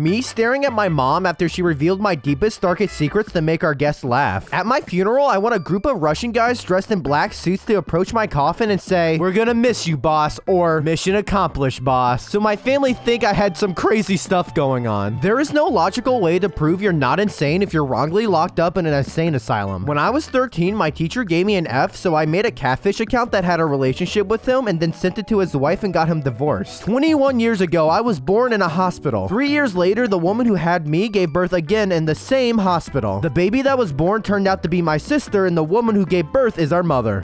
Me staring at my mom after she revealed my deepest, darkest secrets to make our guests laugh. At my funeral, I want a group of Russian guys dressed in black suits to approach my coffin and say, We're gonna miss you, boss, or Mission accomplished, boss. So my family think I had some crazy stuff going on. There is no logical way to prove you're not insane if you're wrongly locked up in an insane asylum. When I was 13, my teacher gave me an F, so I made a catfish account that had a relationship with him and then sent it to his wife and got him divorced. 21 years ago, I was born in a hospital. Three years later, the woman who had me gave birth again in the same hospital. The baby that was born turned out to be my sister, and the woman who gave birth is our mother.